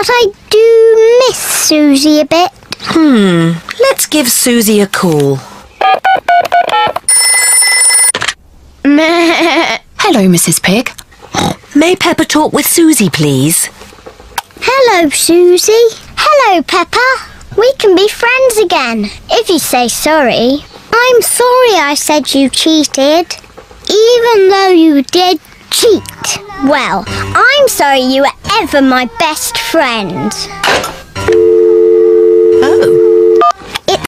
But I do miss Suzy a bit. Hmm, let's give Suzy a call. Hello, Mrs. Pig. May Peppa talk with Suzy, please? Hello, Suzy. Hello, Peppa. We can be friends again, if you say sorry. I'm sorry I said you cheated, even though you did cheat. Well, I'm sorry you were ever my best friend.